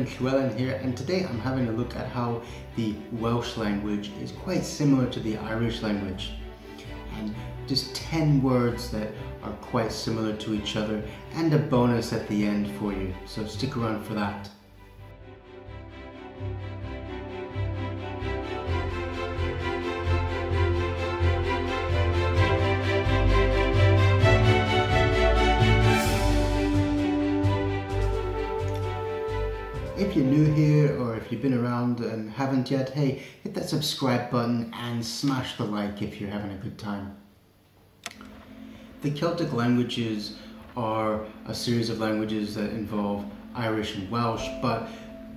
Ivan Llywelyn here and today I'm having a look at how the Welsh language is quite similar to the Irish language and just 10 words that are quite similar to each other and a bonus at the end for you so stick around for that. You're new here or if you've been around and haven't yet, hey, hit that subscribe button and smash the like if you're having a good time. The Celtic languages are a series of languages that involve Irish and Welsh, but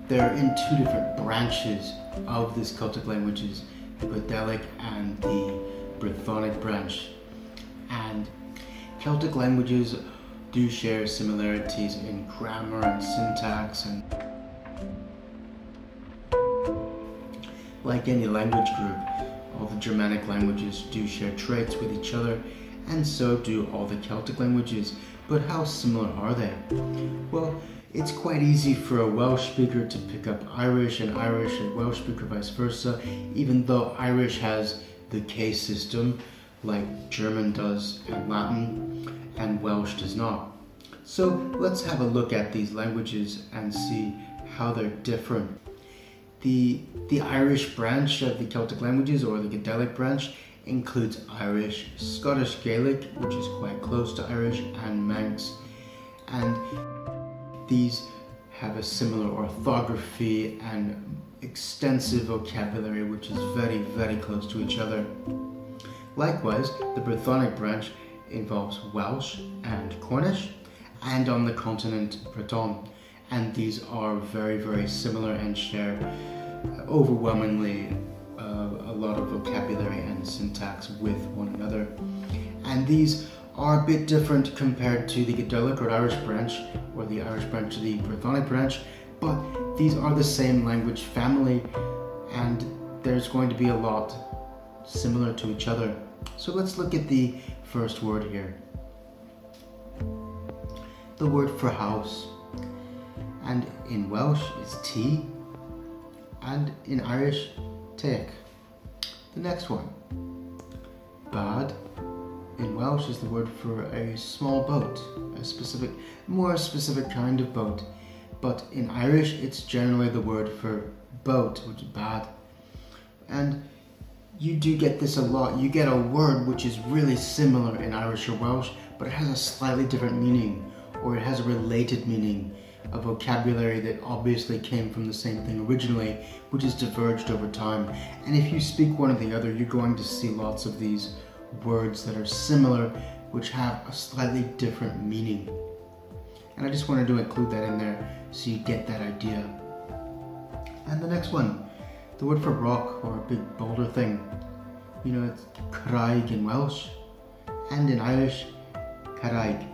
they're in two different branches of this Celtic languages, the Goidelic and the Brythonic branch. And Celtic languages do share similarities in grammar and syntax and Like any language group, all the Germanic languages do share traits with each other, and so do all the Celtic languages. But how similar are they? Well, it's quite easy for a Welsh speaker to pick up Irish and Irish and Welsh speaker vice versa, even though Irish has the case system like German does and Latin, and Welsh does not. So let's have a look at these languages and see how they're different. The, the Irish branch of the Celtic languages, or the Gaelic branch, includes Irish, Scottish Gaelic, which is quite close to Irish, and Manx. And these have a similar orthography and extensive vocabulary, which is very, very close to each other. Likewise, the Brythonic branch involves Welsh and Cornish, and on the continent, Breton. And these are very, very similar and share overwhelmingly uh, a lot of vocabulary and syntax with one another. And these are a bit different compared to the Gaelic or Irish branch, or the Irish branch to the Brythonic branch, but these are the same language family, and there's going to be a lot similar to each other. So let's look at the first word here. The word for house. And in Welsh, it's tŷ, and in Irish, teach. The next one, bad, in Welsh is the word for a small boat, a specific, more specific kind of boat. But in Irish, it's generally the word for boat, which is bad. And you do get this a lot. You get a word which is really similar in Irish or Welsh, but it has a slightly different meaning, or it has a related meaning a vocabulary that obviously came from the same thing originally, which has diverged over time. And if you speak one or the other, you're going to see lots of these words that are similar, which have a slightly different meaning. And I just wanted to include that in there so you get that idea. And the next one, the word for rock or a big boulder thing. You know, it's Craig in Welsh and in Irish, carraig.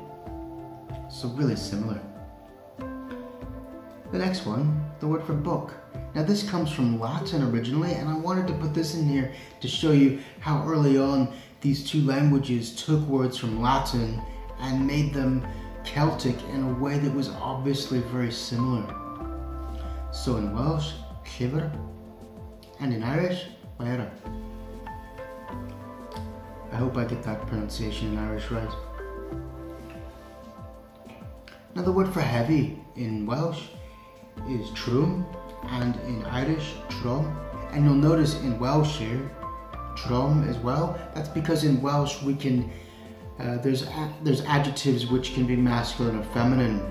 So really similar. The next one, the word for book. Now this comes from Latin originally and I wanted to put this in here to show you how early on these two languages took words from Latin and made them Celtic in a way that was obviously very similar. So in Welsh, llyfr, and in Irish, leabhar. I hope I get that pronunciation in Irish right. Now the word for heavy in Welsh is trwm and in Irish trom. And you'll notice in Welsh here, trom as well. That's because in Welsh we can, uh, there's, there's adjectives which can be masculine or feminine.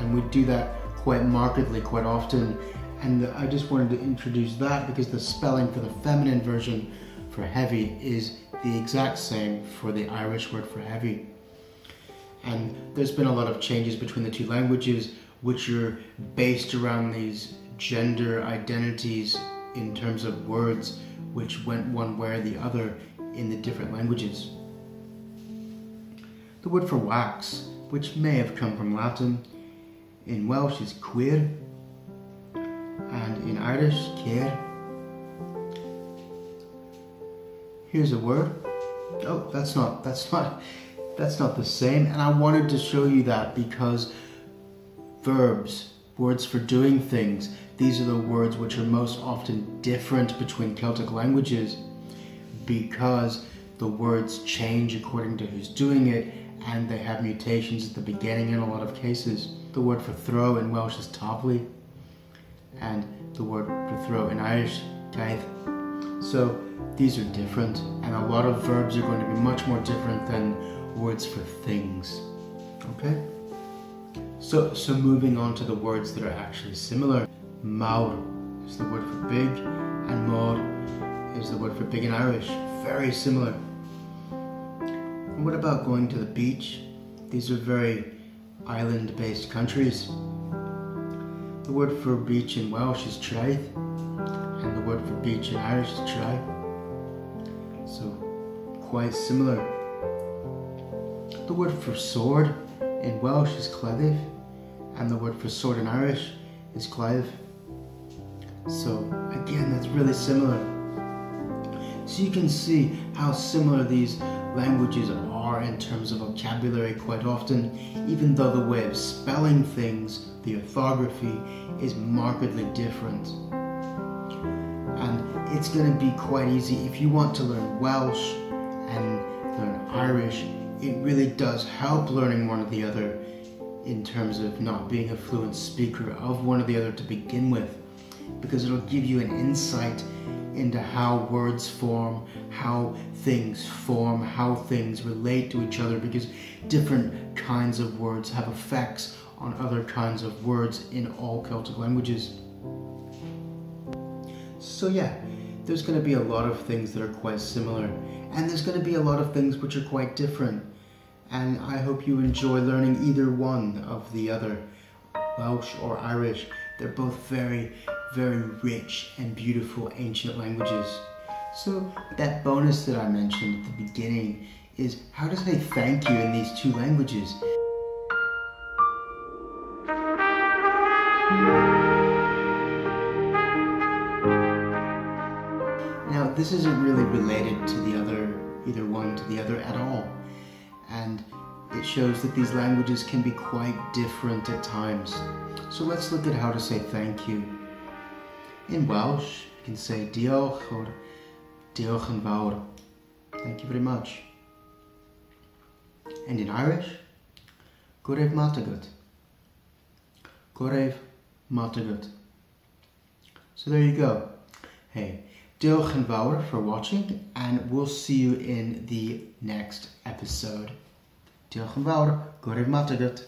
And we do that quite markedly quite often. And I just wanted to introduce that because the spelling for the feminine version for heavy is the exact same for the Irish word for heavy. And there's been a lot of changes between the two languages which are based around these gender identities in terms of words which went one way or the other in the different languages. The word for wax, which may have come from Latin, in Welsh is cwyr, and in Irish, céir. Here's a word. Oh, that's not, that's not, that's not the same. And I wanted to show you that because verbs Words for doing things. These are the words which are most often different between Celtic languages because the words change according to who's doing it and they have mutations at the beginning in a lot of cases. The word for throw in Welsh is taflu and the word for throw in Irish, caith. So these are different and a lot of verbs are going to be much more different than words for things. Okay? So, so moving on to the words that are actually similar. mawr is the word for big, and mór is the word for big in Irish. Very similar. And what about going to the beach? These are very island-based countries. The word for beach in Welsh is traeth, and the word for beach in Irish is traeth. So, quite similar. The word for sword in Welsh is cleddyf, and the word for sword in Irish is claíomh. So again, that's really similar. So you can see how similar these languages are in terms of vocabulary quite often, even though the way of spelling things, the orthography, is markedly different. And it's going to be quite easy if you want to learn Welsh and learn Irish it really does help learning one or the other in terms of not being a fluent speaker of one or the other to begin with because it'll give you an insight into how words form, how things form, how things relate to each other because different kinds of words have effects on other kinds of words in all Celtic languages. So yeah, there's going to be a lot of things that are quite similar and there's going to be a lot of things which are quite different. And I hope you enjoy learning either one of the other, Welsh or Irish. They're both very, very rich and beautiful ancient languages. So that bonus that I mentioned at the beginning is how to say thank you in these two languages. This isn't really related to the other, either one to the other at all. And it shows that these languages can be quite different at times. So let's look at how to say thank you. In Welsh, you can say diolch or diolch yn fawr. Thank you very much. And in Irish, Go raibh maith agat. Gorev Matagut. So there you go. Hey, Diolch yn for watching and we'll see you in the next episode. Diolch yn fawr, Go raibh maith agat.